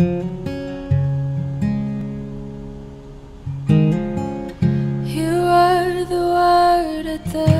You are the word at the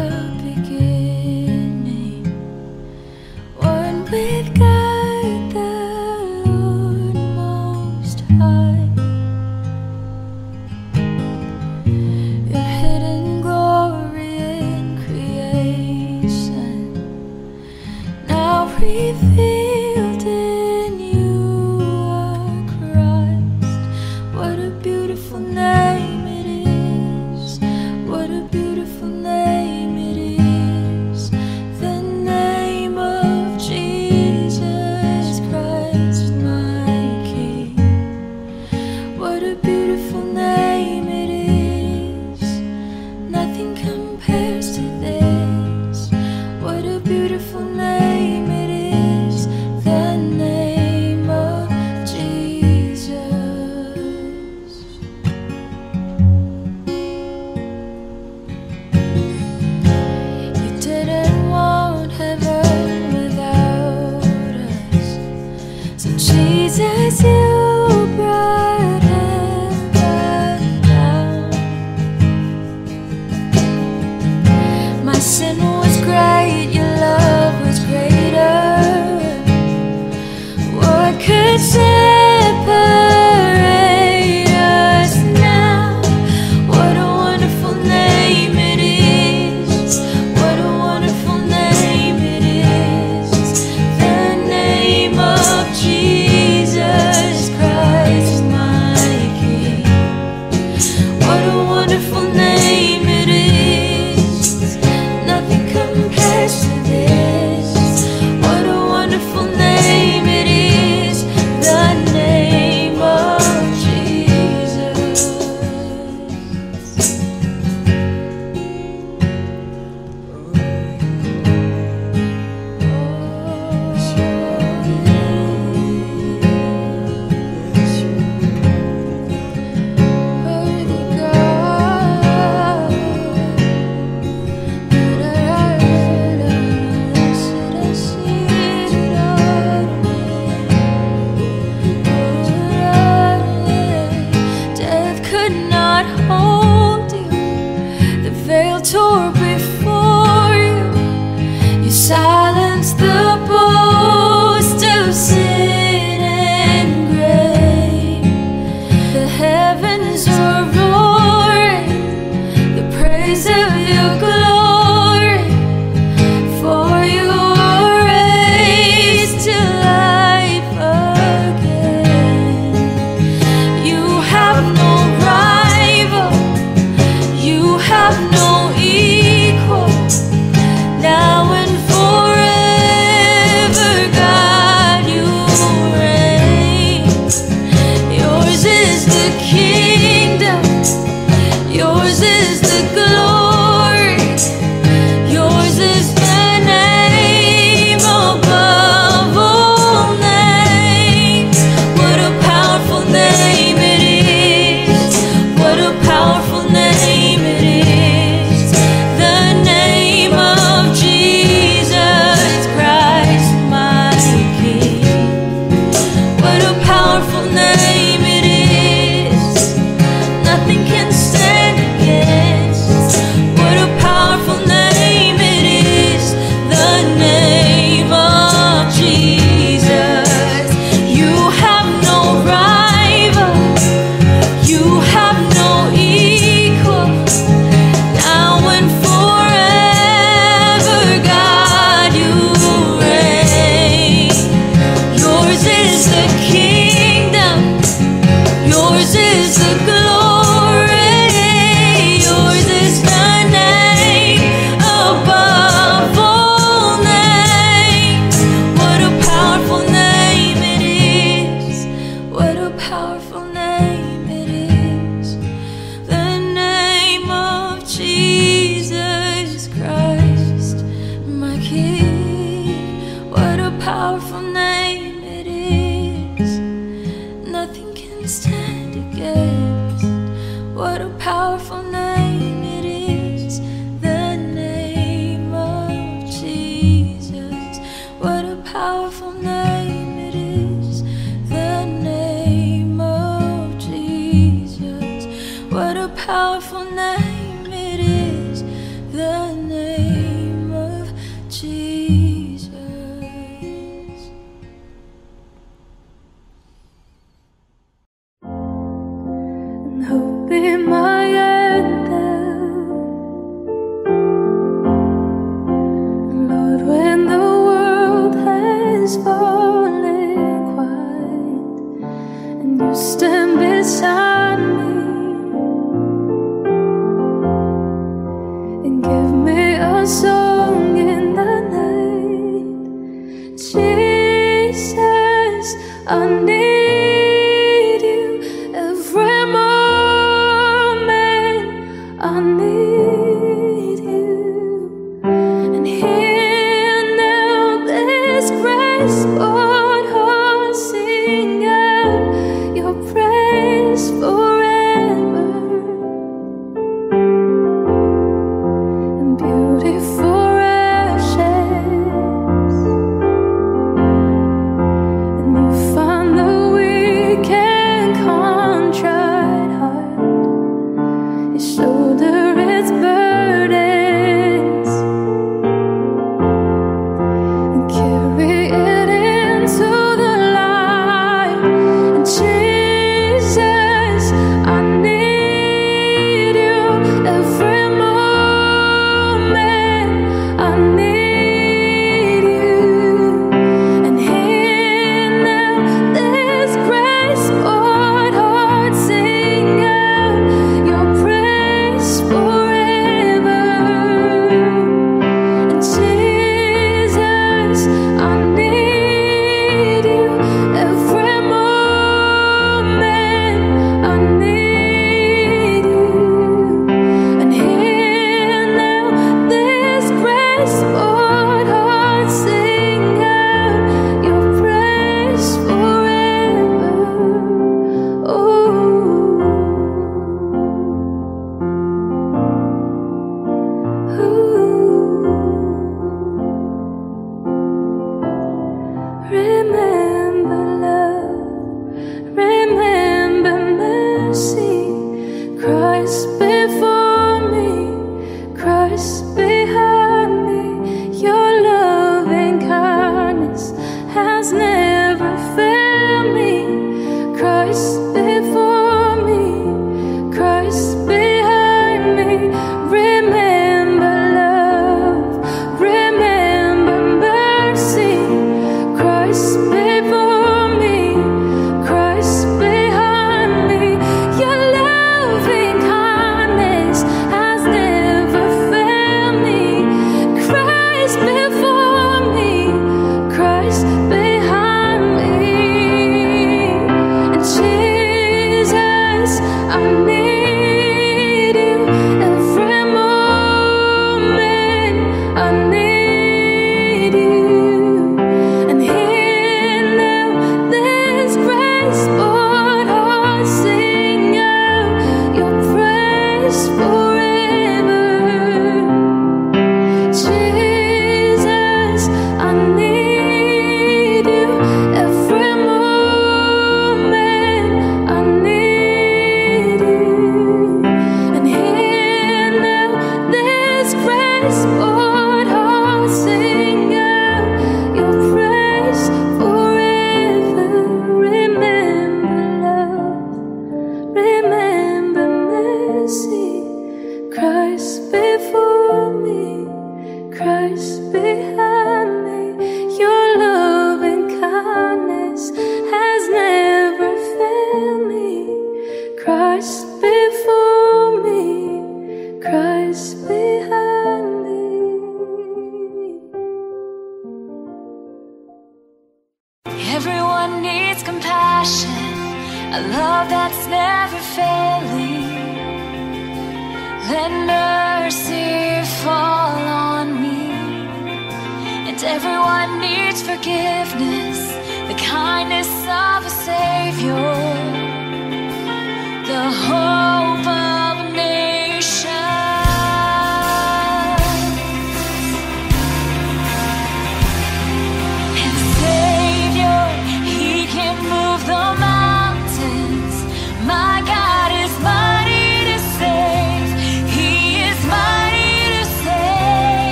this oh,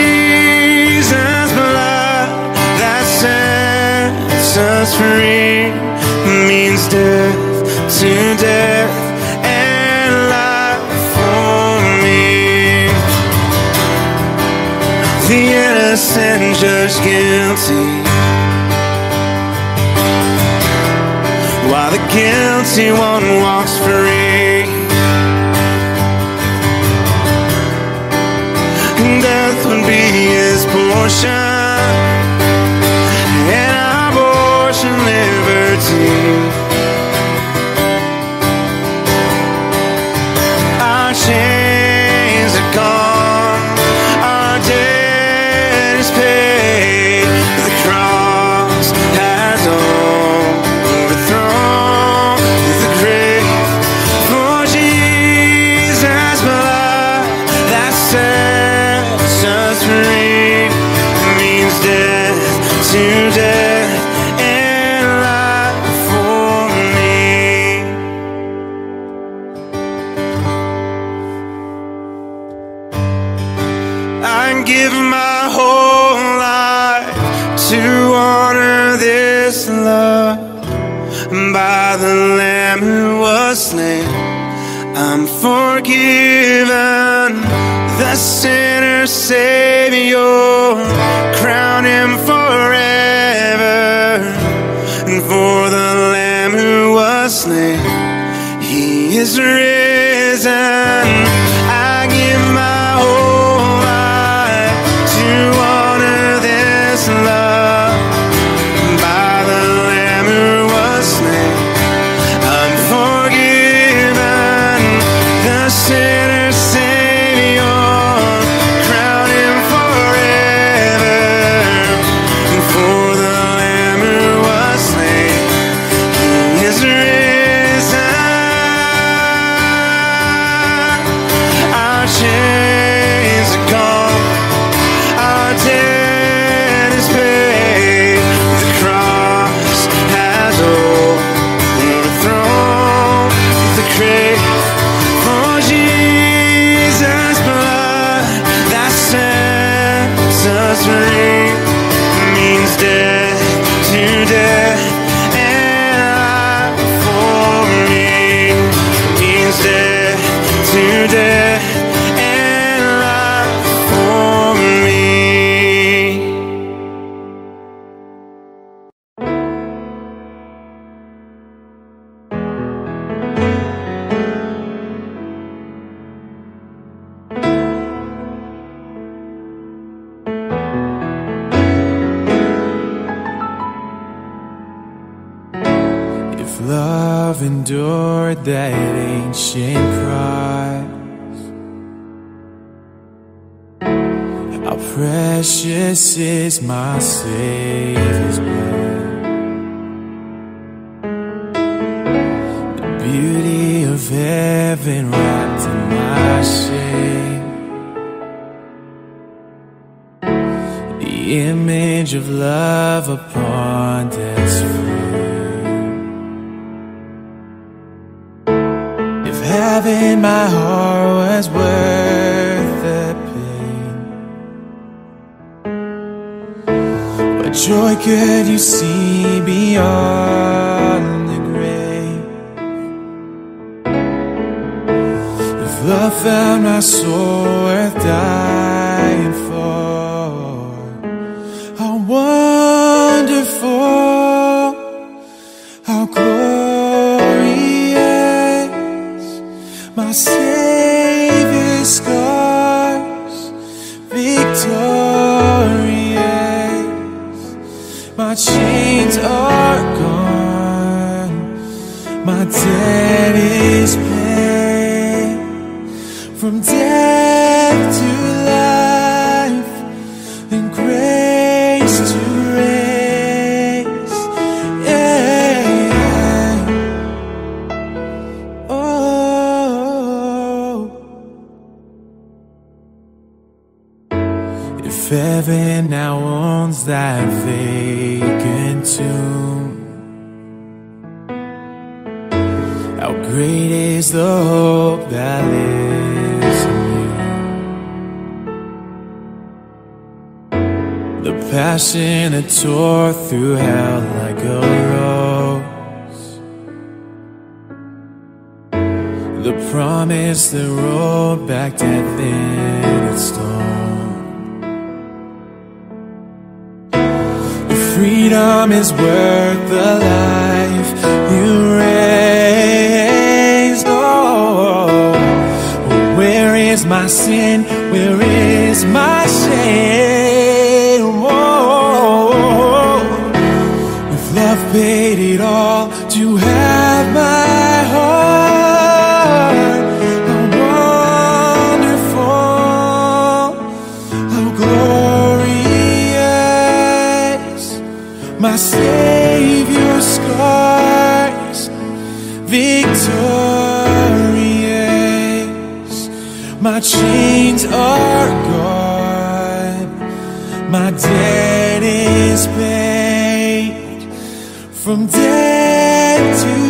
Jesus' blood that sets us free means death to death. the innocent judge guilty While the guilty one walks free His portion. mas My debt is paid from debt to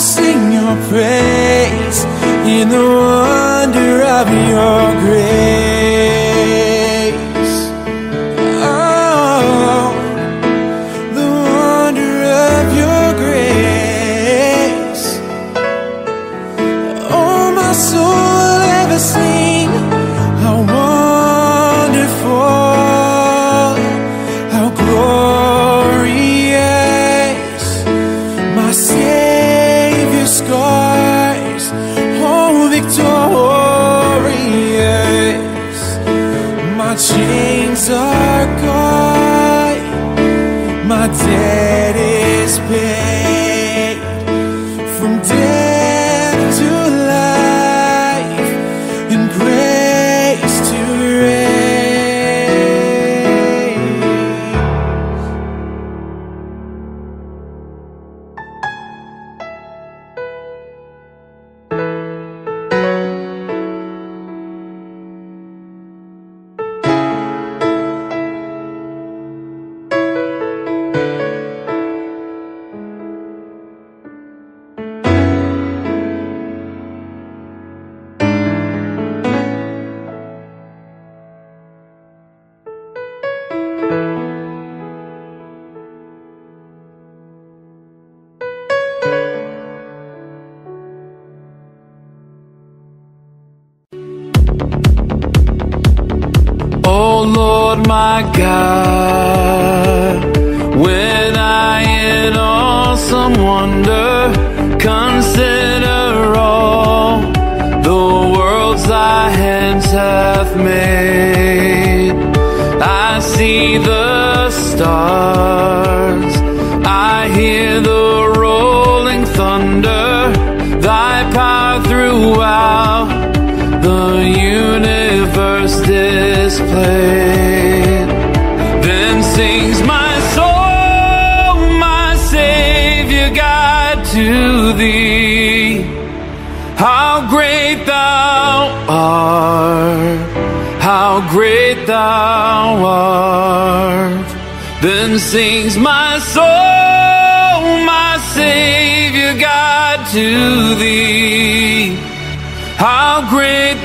sing your praise in the wonder of your grace. to thee. How great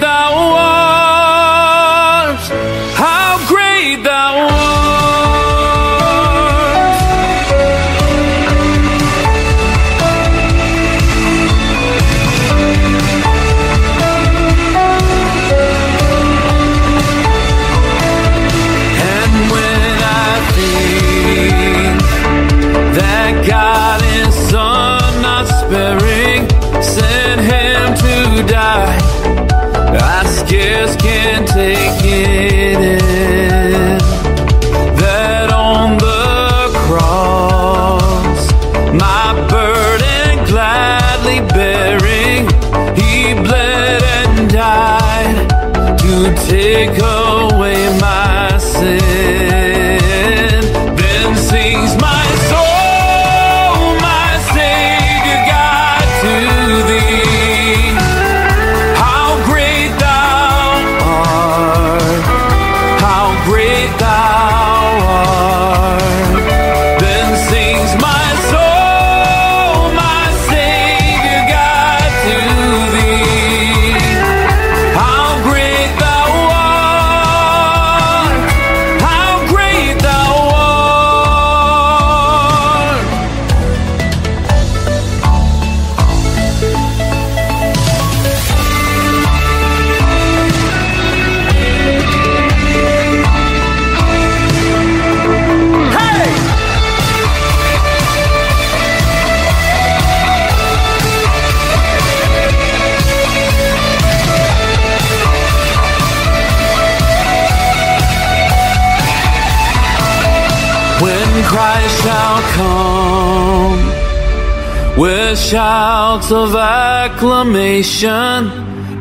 shouts of acclamation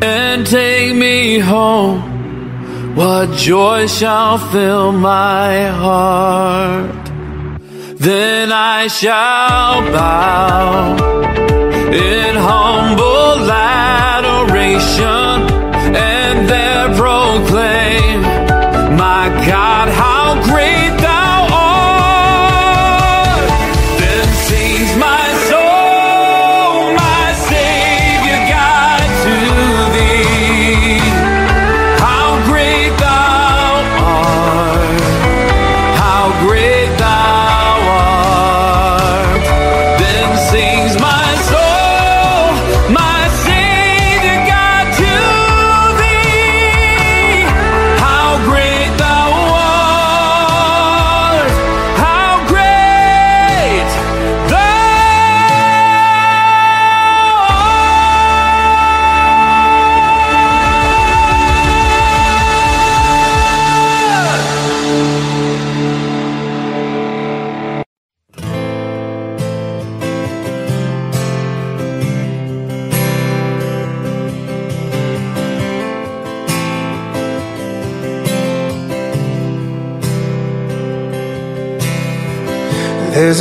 and take me home. What joy shall fill my heart? Then I shall bow in humble adoration.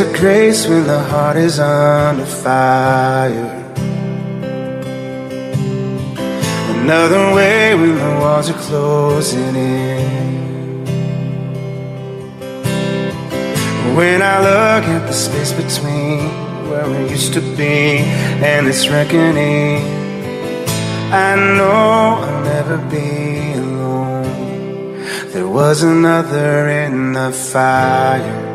A grace when the heart is under fire. Another way when the walls are closing in. When I look at the space between where we used to be and this reckoning, I know I'll never be alone. There was another in the fire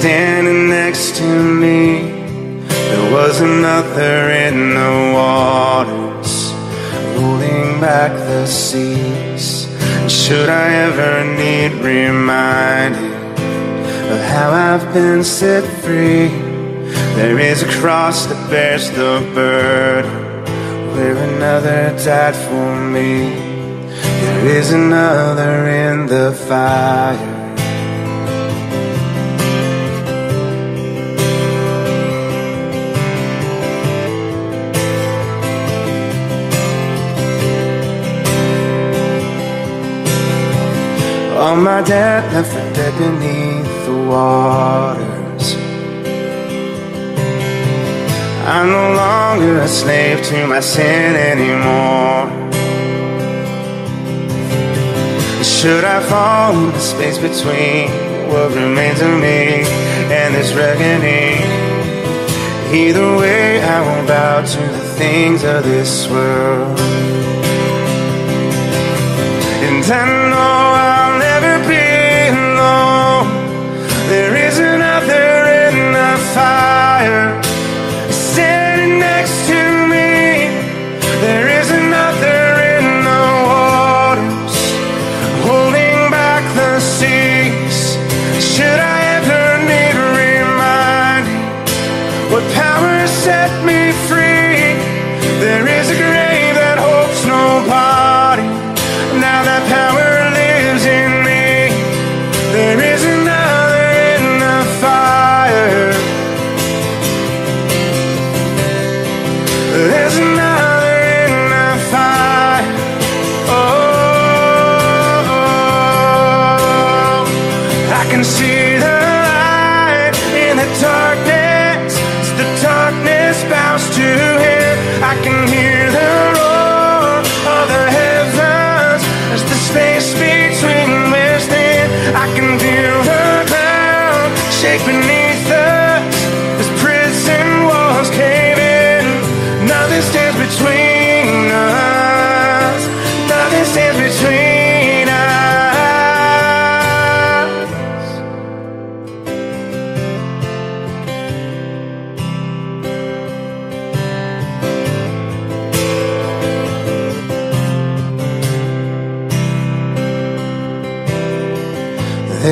standing next to me. There was another in the waters holding back the seas. Should I ever need reminding? of how I've been set free. There is a cross that bears the burden where another died for me. There is another in the fire. All my debt left for dead beneath the waters. I'm no longer a slave to my sin anymore. Should I fall into space between what remains of me and this reckoning? Either way, I won't bow to the things of this world. And I know I'll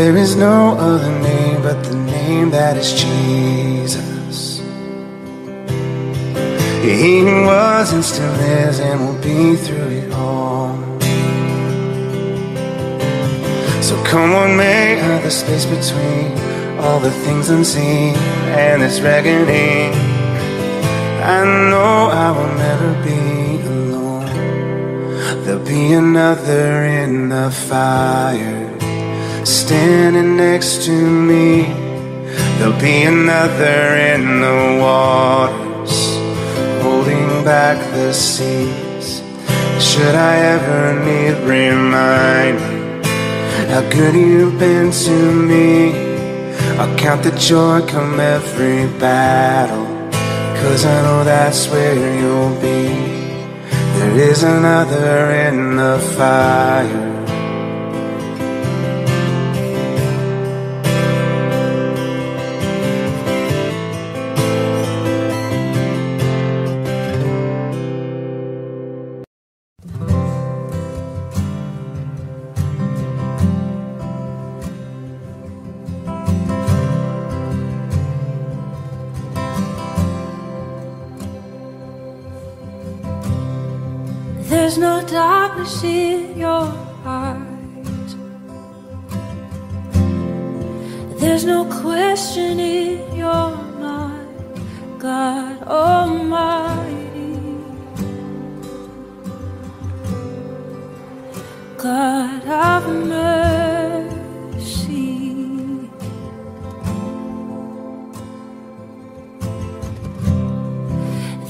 There is no other name but the name that is Jesus. He was and still is and will be through it all. So come on, make the space between all the things unseen and this reckoning. I know I will never be alone. There'll be another in the fire standing next to me. There'll be another in the waters holding back the seas. Should I ever need reminding how good you've been to me? I'll count the joy come every battle. Cause I know that's where you'll be. There is another in the fire. There's no darkness in your eyes. There's no question in your mind, God Almighty. God have mercy.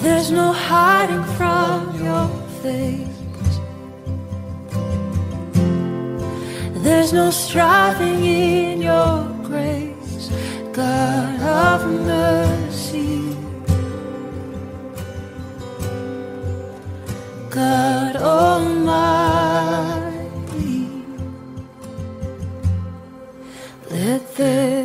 There's no hiding from your face. There's no striving in your grace, God of mercy. God Almighty, let there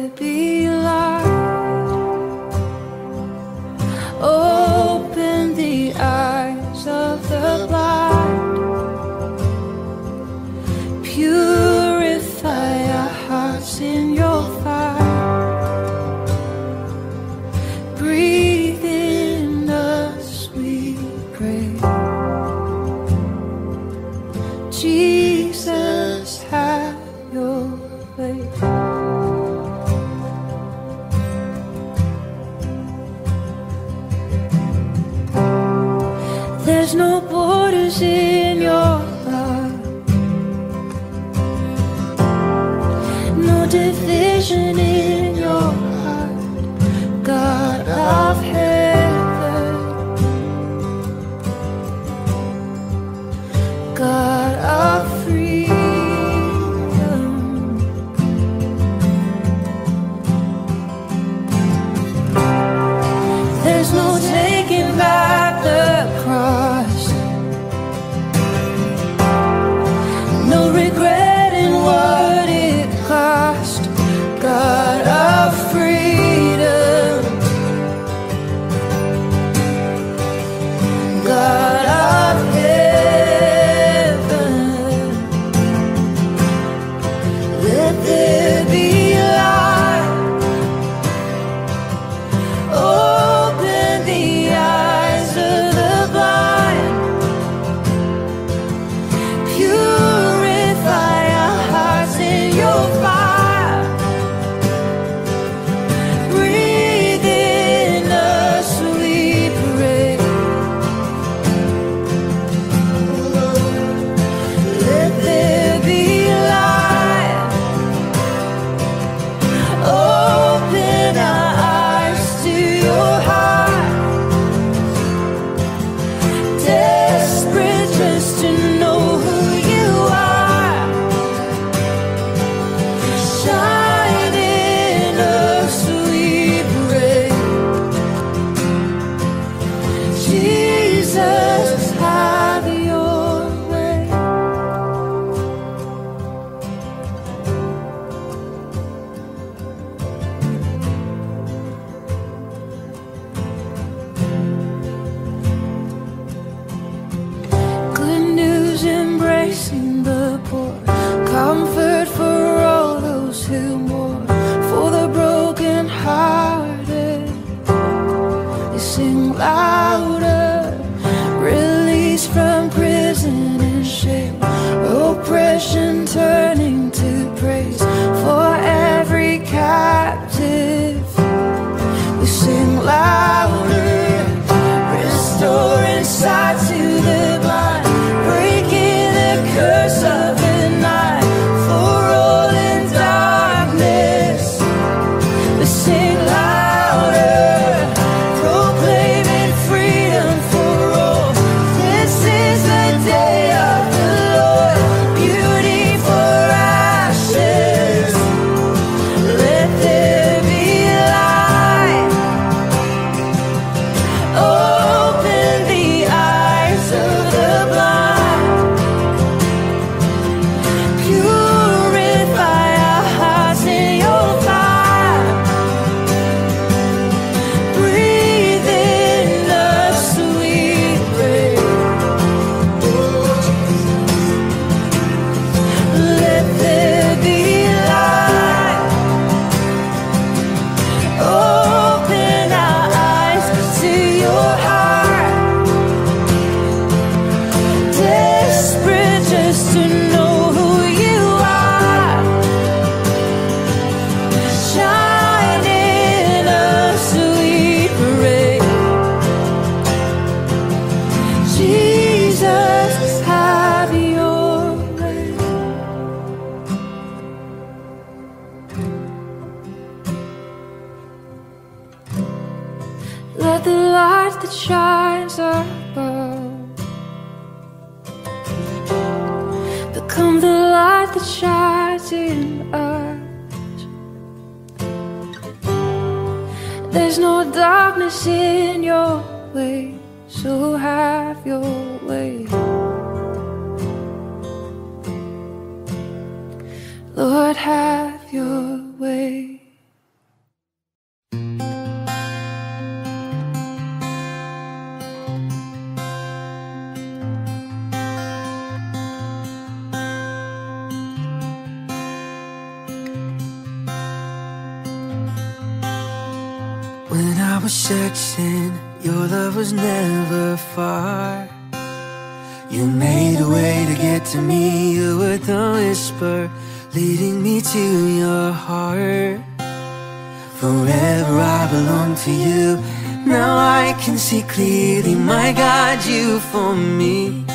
we sing louder. Was searching, your love was never far. You made a way to get to me. You were the whisper leading me to your heart. Forever I belong to you. Now I can see clearly, my God, you for me.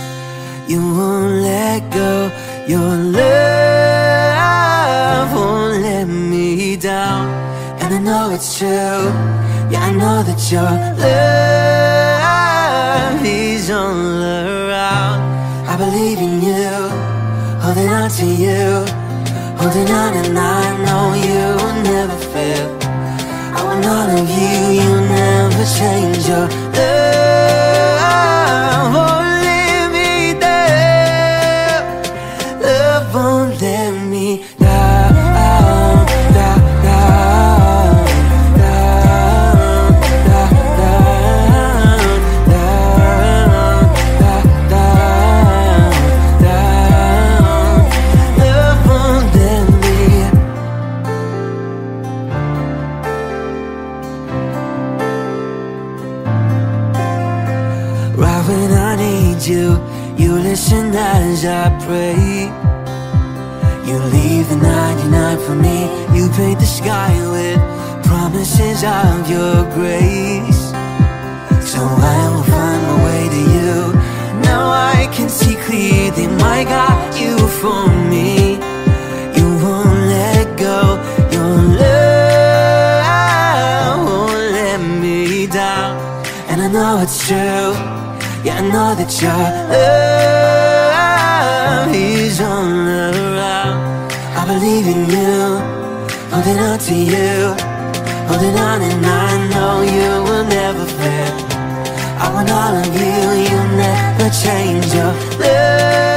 You won't let go. Your love won't let me down. And I know it's true. Yeah, I know that your love is all around. I believe in you, holding on to you, holding on, and I know you will never fail. I want all of you, you never change your love. Paint the sky with promises of your grace. So I will find my way to you. Now I can see clearly, my God, you for me. You won't let go. Your love won't let me down. And I know it's true. Yeah, I know that your love is all around. I believe in you, holding on to you, holding on, and I know you will never fail. I want all of you, you never change your love.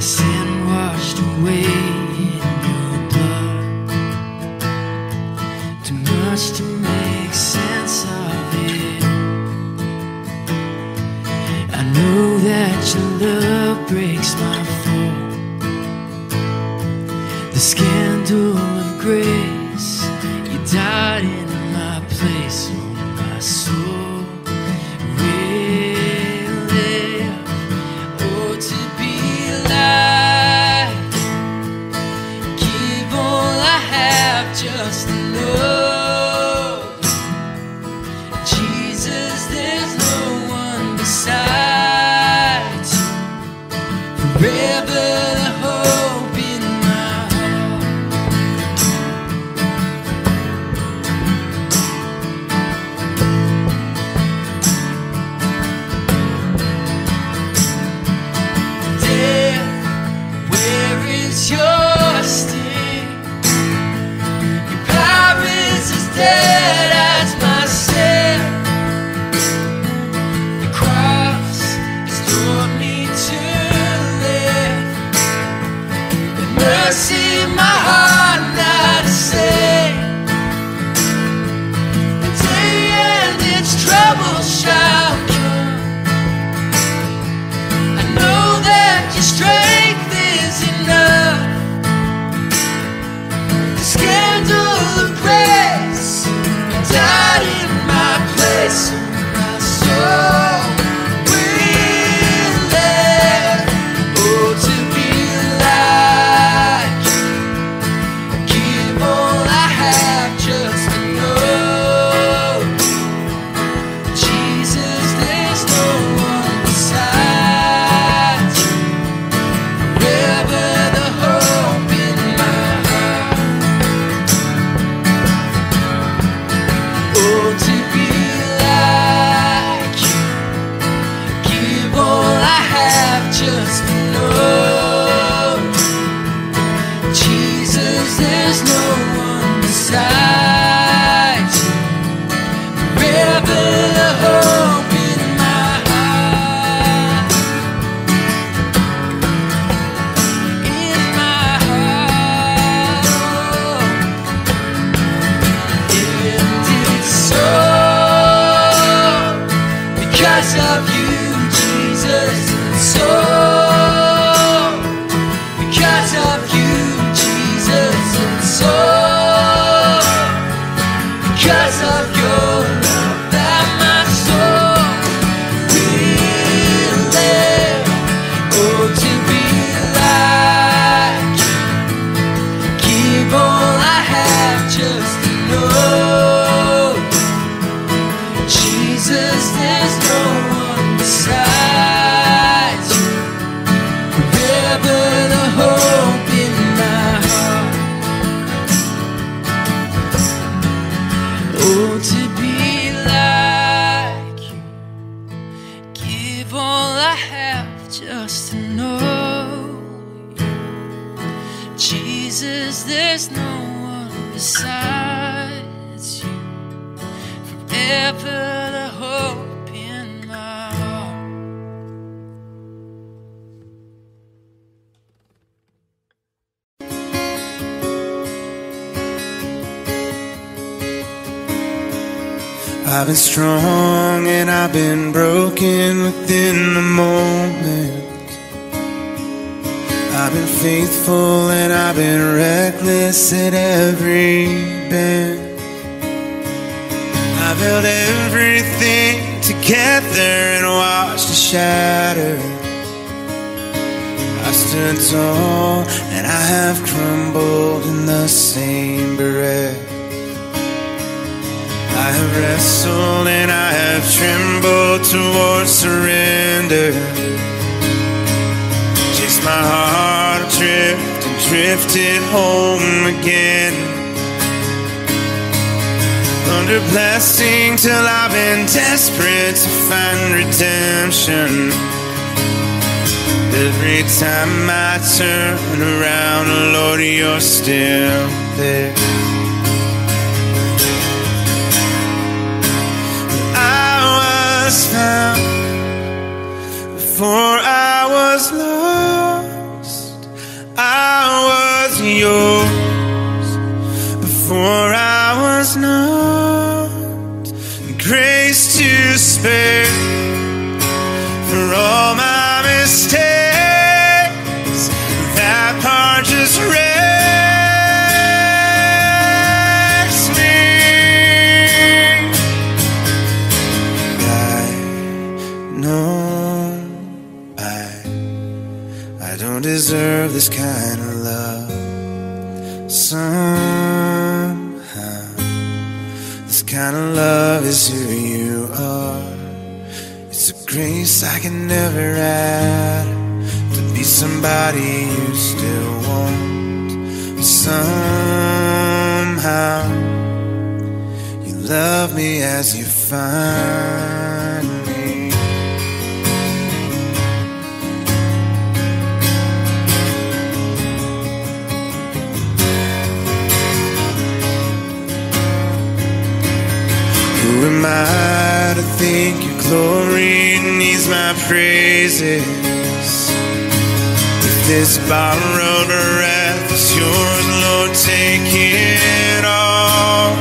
My sin washed away in your blood. Too much to make sense of it. I know that your love breaks my I've been faithful and I've been reckless at every bend. I've held everything together and watched it shatter. I stood tall and I have crumbled in the same breath. I have wrestled and I have trembled towards surrender. My heart adrift and drifted home again. Under blessing till I've been desperate to find redemption. Every time I turn around, Lord, you're still there. I was found before I was lost. I was yours before I was not. Grace to spare for all my this kind of love. Somehow, this kind of love is who you are. It's a grace I can never add to be somebody you still want. Somehow, you love me as you find think your glory needs my praises? If this borrowed breath is yours, Lord, take it all.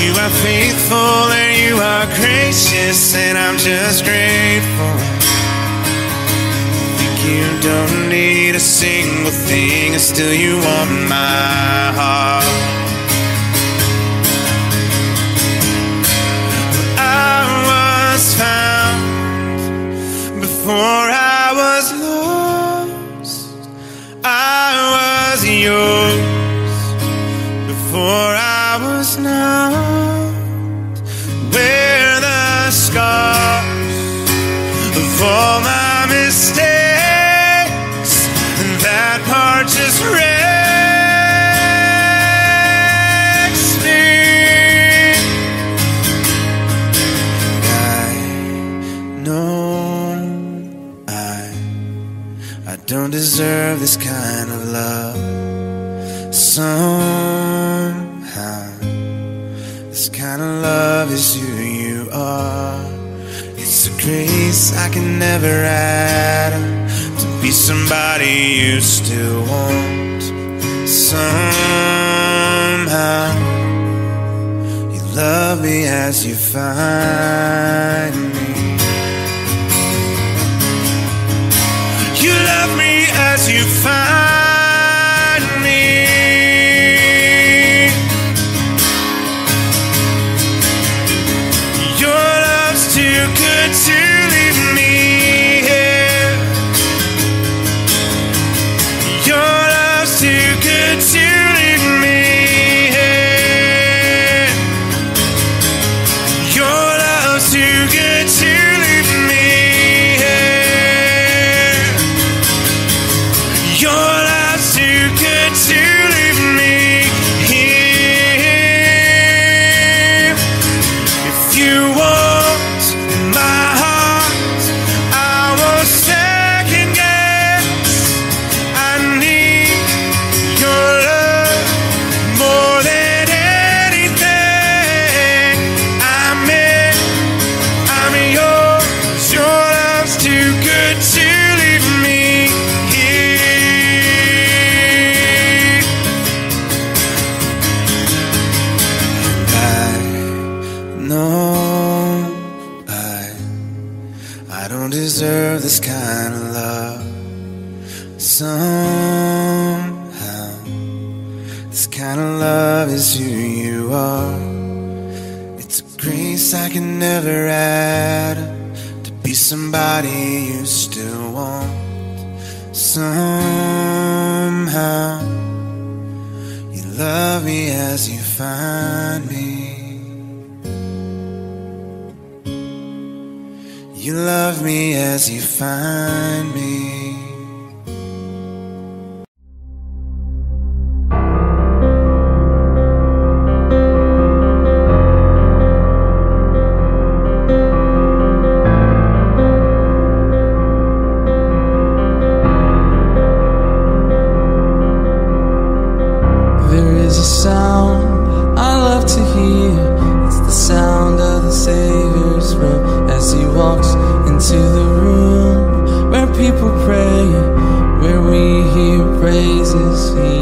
You are faithful and you are gracious, and I'm just grateful. You don't need a single thing, and still you want my heart. Found deserve this kind of love. Somehow this kind of love is who you are. It's a grace I can never add to be somebody you still want. Somehow you love me as you find me. Praises.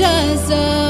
In